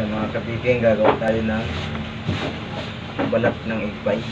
Ayan mga kabibing, gagawa tayo ng balat ng egg pie.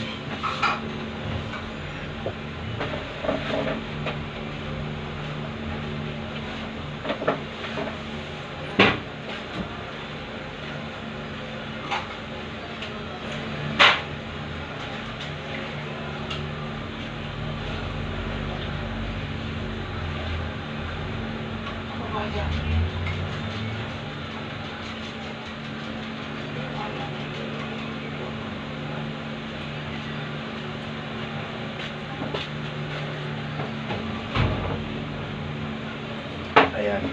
Ayan.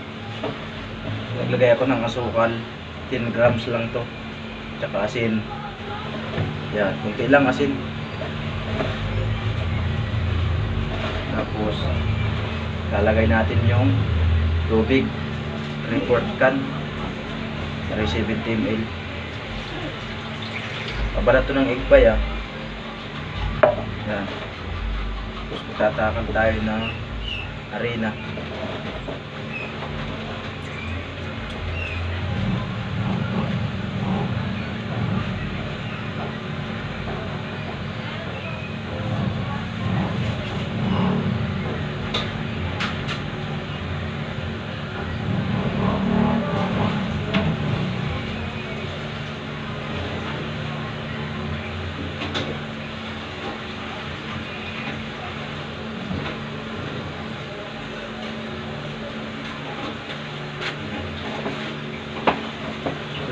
Naglagay ako ng asukal. 10 grams lang to. Tsaka asin. Yan, kunti lang asin. Tapos, lalagay natin yung tubig. 3 quart can. 370 ml. Pabalat to ng egg pie ah. Yan. Tapos magtatakan tayo ng harina.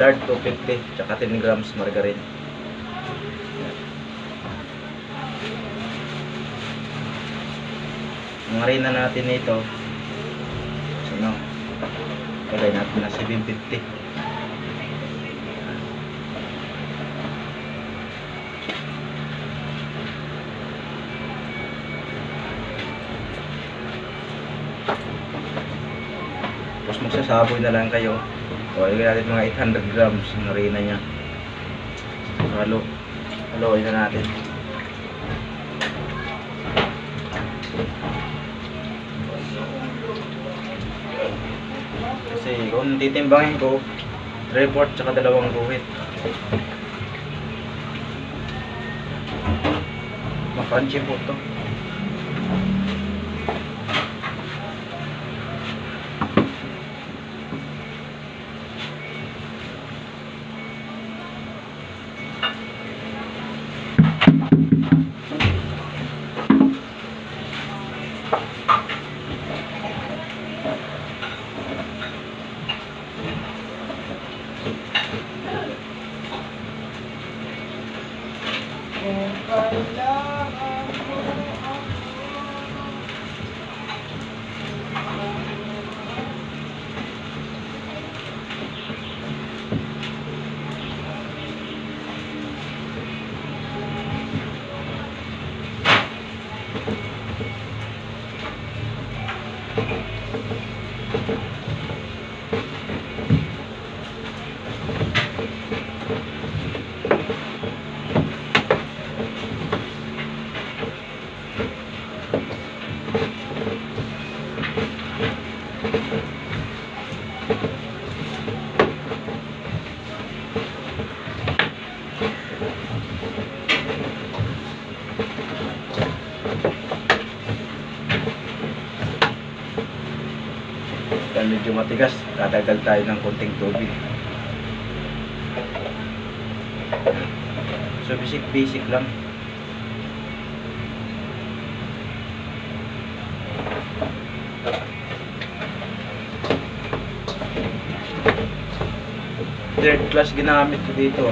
Lard 250 tsaka 10 grams margarine. Ang harina natin ito ano lagay natin na 750 tapos magsasaboy na lang kayo o ilagay natin mga 800 grams ng harina niya. So, halo. Haluin na natin. Kasi kung titimbangin ko 3 quart tsaka dalawang guhit. Makrunchy po to Dahil medyo matigas, dadagdag tayo ng konting tubig. So basic basic lang. Third class ginamit ko dito.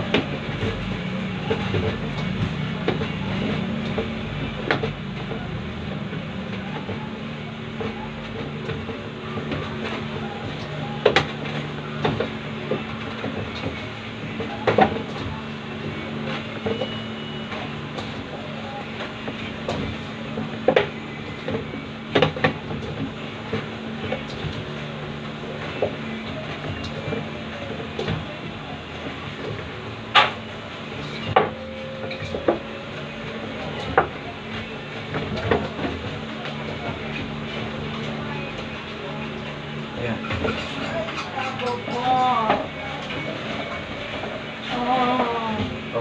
Ayan.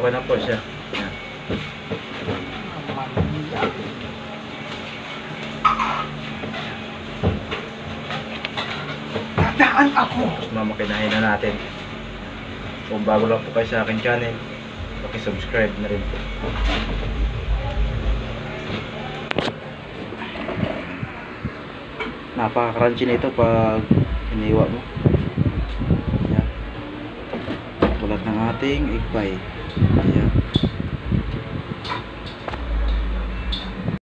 Okay na po siya. Yan. Dadaan ako! Tapos mamakinahin na natin. Kung bago lang po kayo sa akin channel, subscribe na rin po. Napaka-crunchy nito pag iniwa mo. Yan. Tulad ng ating egg pie. Yeah.